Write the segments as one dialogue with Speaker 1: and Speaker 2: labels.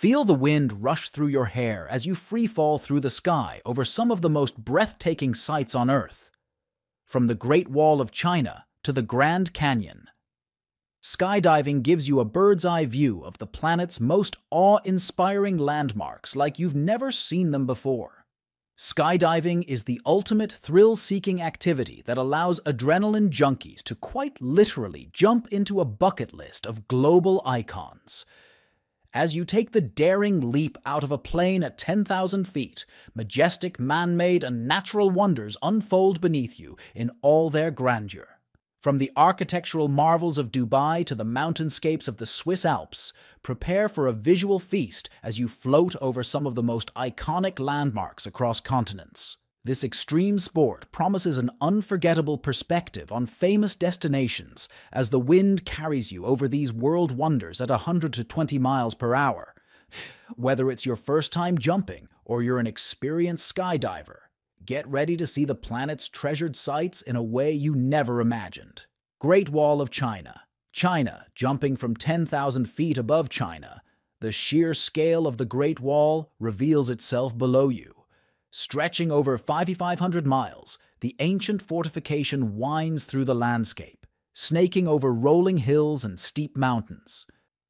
Speaker 1: Feel the wind rush through your hair as you free fall through the sky over some of the most breathtaking sights on Earth. From the Great Wall of China to the Grand Canyon, skydiving gives you a bird's eye view of the planet's most awe-inspiring landmarks like you've never seen them before. Skydiving is the ultimate thrill-seeking activity that allows adrenaline junkies to quite literally jump into a bucket list of global icons – as you take the daring leap out of a plane at 10,000 feet, majestic man-made and natural wonders unfold beneath you in all their grandeur. From the architectural marvels of Dubai to the mountainscapes of the Swiss Alps, prepare for a visual feast as you float over some of the most iconic landmarks across continents. This extreme sport promises an unforgettable perspective on famous destinations as the wind carries you over these world wonders at 120 miles per hour. Whether it's your first time jumping or you're an experienced skydiver, get ready to see the planet's treasured sights in a way you never imagined. Great Wall of China. China, jumping from 10,000 feet above China. The sheer scale of the Great Wall reveals itself below you. Stretching over 5,500 miles, the ancient fortification winds through the landscape, snaking over rolling hills and steep mountains.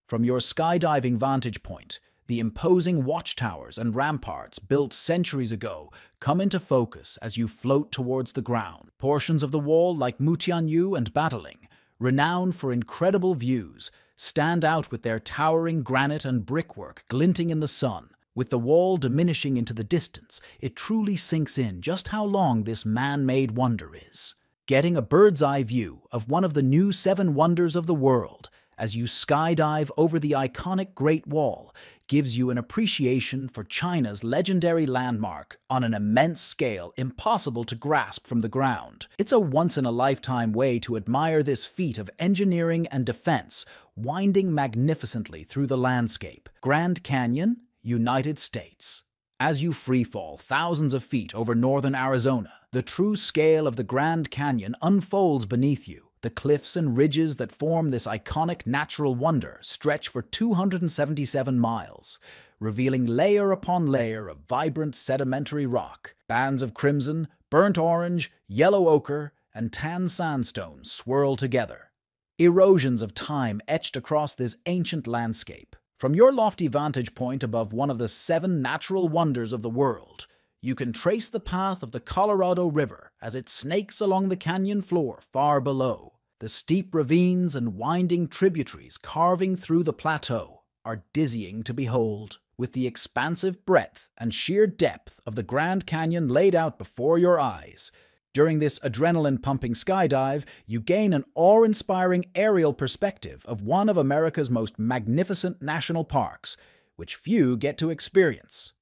Speaker 1: From your skydiving vantage point, the imposing watchtowers and ramparts built centuries ago come into focus as you float towards the ground. Portions of the wall like Mutianyu and Badaling, renowned for incredible views, stand out with their towering granite and brickwork glinting in the sun. With the wall diminishing into the distance, it truly sinks in just how long this man-made wonder is. Getting a bird's eye view of one of the new seven wonders of the world as you skydive over the iconic Great Wall gives you an appreciation for China's legendary landmark on an immense scale impossible to grasp from the ground. It's a once-in-a-lifetime way to admire this feat of engineering and defense winding magnificently through the landscape. Grand Canyon United States. As you freefall thousands of feet over northern Arizona, the true scale of the Grand Canyon unfolds beneath you. The cliffs and ridges that form this iconic natural wonder stretch for 277 miles, revealing layer upon layer of vibrant sedimentary rock. Bands of crimson, burnt orange, yellow ochre, and tan sandstone swirl together. Erosions of time etched across this ancient landscape, from your lofty vantage point above one of the seven natural wonders of the world, you can trace the path of the Colorado River as it snakes along the canyon floor far below. The steep ravines and winding tributaries carving through the plateau are dizzying to behold. With the expansive breadth and sheer depth of the Grand Canyon laid out before your eyes, during this adrenaline-pumping skydive, you gain an awe-inspiring aerial perspective of one of America's most magnificent national parks, which few get to experience.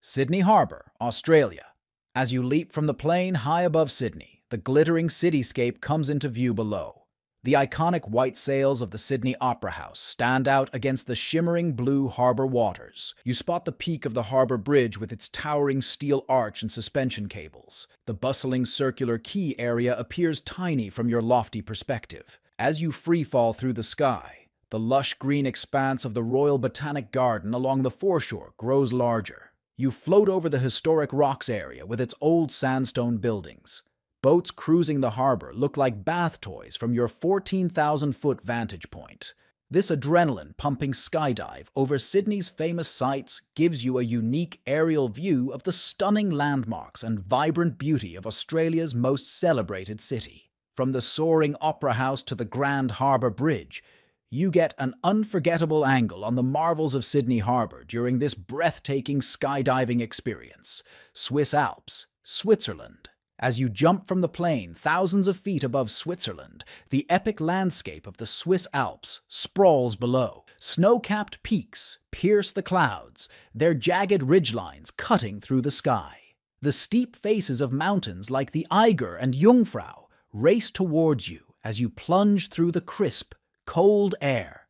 Speaker 1: Sydney Harbour, Australia. As you leap from the plane high above Sydney, the glittering cityscape comes into view below. The iconic white sails of the Sydney Opera House stand out against the shimmering blue harbour waters. You spot the peak of the harbour bridge with its towering steel arch and suspension cables. The bustling circular quay area appears tiny from your lofty perspective. As you freefall through the sky, the lush green expanse of the Royal Botanic Garden along the foreshore grows larger. You float over the historic rocks area with its old sandstone buildings. Boats cruising the harbor look like bath toys from your 14,000-foot vantage point. This adrenaline-pumping skydive over Sydney's famous sights gives you a unique aerial view of the stunning landmarks and vibrant beauty of Australia's most celebrated city. From the soaring Opera House to the Grand Harbour Bridge, you get an unforgettable angle on the marvels of Sydney Harbour during this breathtaking skydiving experience. Swiss Alps, Switzerland, as you jump from the plane thousands of feet above Switzerland, the epic landscape of the Swiss Alps sprawls below. Snow-capped peaks pierce the clouds, their jagged ridgelines cutting through the sky. The steep faces of mountains like the Eiger and Jungfrau race towards you as you plunge through the crisp, cold air.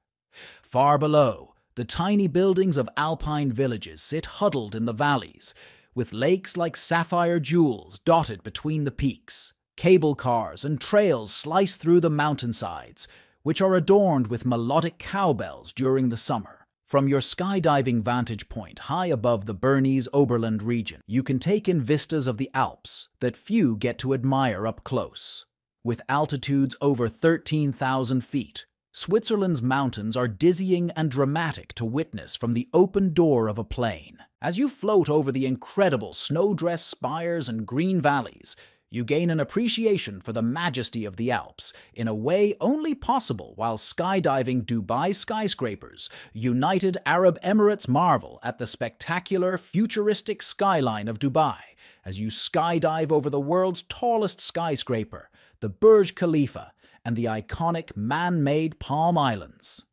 Speaker 1: Far below, the tiny buildings of alpine villages sit huddled in the valleys, with lakes like sapphire jewels dotted between the peaks. Cable cars and trails slice through the mountainsides, which are adorned with melodic cowbells during the summer. From your skydiving vantage point high above the Bernese Oberland region, you can take in vistas of the Alps that few get to admire up close. With altitudes over 13,000 feet, Switzerland's mountains are dizzying and dramatic to witness from the open door of a plane. As you float over the incredible snowdress spires and green valleys, you gain an appreciation for the majesty of the Alps in a way only possible while skydiving Dubai skyscrapers. United Arab Emirates marvel at the spectacular, futuristic skyline of Dubai as you skydive over the world's tallest skyscraper, the Burj Khalifa, and the iconic man-made Palm Islands.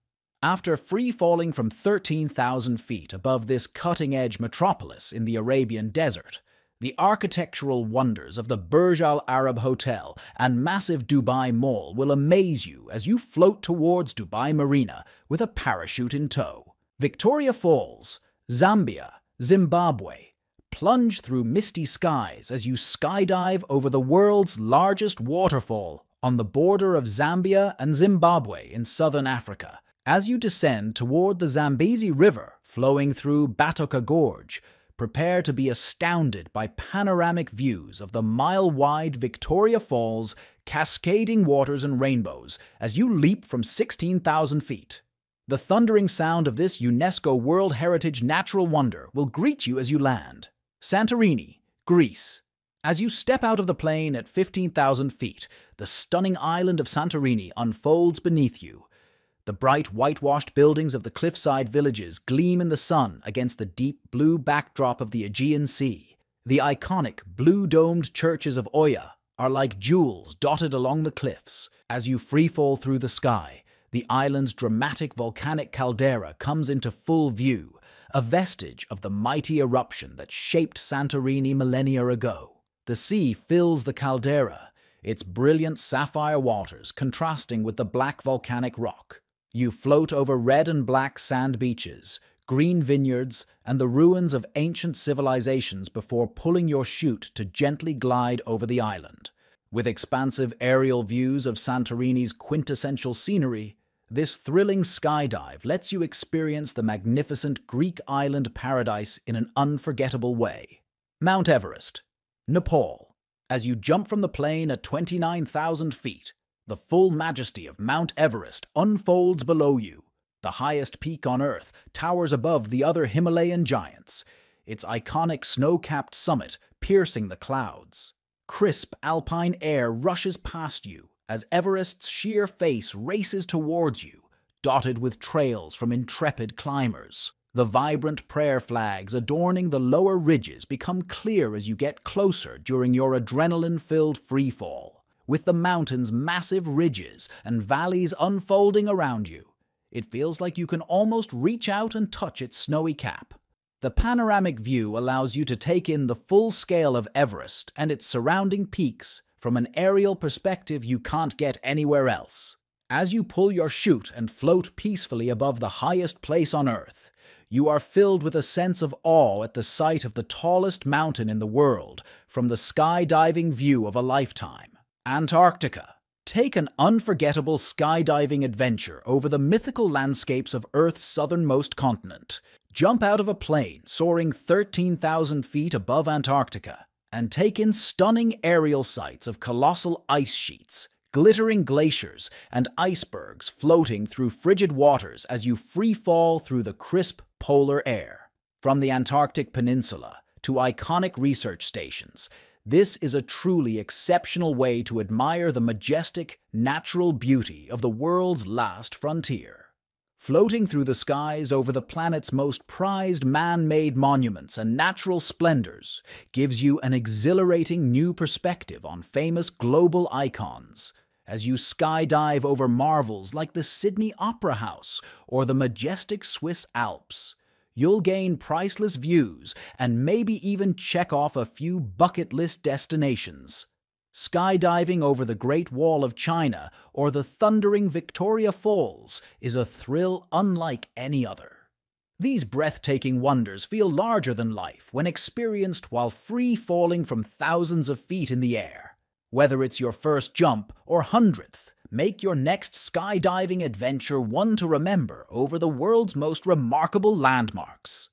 Speaker 1: After free falling from 13,000 feet above this cutting-edge metropolis in the Arabian desert, the architectural wonders of the Burj Al Arab Hotel and massive Dubai Mall will amaze you as you float towards Dubai Marina with a parachute in tow. Victoria Falls, Zambia, Zimbabwe. Plunge through misty skies as you skydive over the world's largest waterfall on the border of Zambia and Zimbabwe in southern Africa. As you descend toward the Zambezi River flowing through Batoka Gorge, prepare to be astounded by panoramic views of the mile-wide Victoria Falls, cascading waters and rainbows as you leap from 16,000 feet. The thundering sound of this UNESCO World Heritage natural wonder will greet you as you land. Santorini, Greece. As you step out of the plane at 15,000 feet, the stunning island of Santorini unfolds beneath you, the bright whitewashed buildings of the cliffside villages gleam in the sun against the deep blue backdrop of the Aegean Sea. The iconic blue-domed churches of Oya are like jewels dotted along the cliffs. As you freefall through the sky, the island's dramatic volcanic caldera comes into full view, a vestige of the mighty eruption that shaped Santorini millennia ago. The sea fills the caldera, its brilliant sapphire waters contrasting with the black volcanic rock. You float over red and black sand beaches, green vineyards, and the ruins of ancient civilizations before pulling your chute to gently glide over the island. With expansive aerial views of Santorini's quintessential scenery, this thrilling skydive lets you experience the magnificent Greek island paradise in an unforgettable way. Mount Everest, Nepal. As you jump from the plane at 29,000 feet, the full majesty of Mount Everest unfolds below you. The highest peak on Earth towers above the other Himalayan giants, its iconic snow-capped summit piercing the clouds. Crisp alpine air rushes past you as Everest's sheer face races towards you, dotted with trails from intrepid climbers. The vibrant prayer flags adorning the lower ridges become clear as you get closer during your adrenaline-filled freefall with the mountain's massive ridges and valleys unfolding around you. It feels like you can almost reach out and touch its snowy cap. The panoramic view allows you to take in the full scale of Everest and its surrounding peaks from an aerial perspective you can't get anywhere else. As you pull your chute and float peacefully above the highest place on Earth, you are filled with a sense of awe at the sight of the tallest mountain in the world from the skydiving view of a lifetime. Antarctica. Take an unforgettable skydiving adventure over the mythical landscapes of Earth's southernmost continent. Jump out of a plane soaring 13,000 feet above Antarctica and take in stunning aerial sights of colossal ice sheets, glittering glaciers, and icebergs floating through frigid waters as you free fall through the crisp polar air. From the Antarctic Peninsula to iconic research stations, this is a truly exceptional way to admire the majestic, natural beauty of the world's last frontier. Floating through the skies over the planet's most prized man-made monuments and natural splendors gives you an exhilarating new perspective on famous global icons as you skydive over marvels like the Sydney Opera House or the majestic Swiss Alps you'll gain priceless views and maybe even check off a few bucket list destinations. Skydiving over the Great Wall of China or the thundering Victoria Falls is a thrill unlike any other. These breathtaking wonders feel larger than life when experienced while free falling from thousands of feet in the air. Whether it's your first jump or hundredth, Make your next skydiving adventure one to remember over the world's most remarkable landmarks.